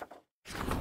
you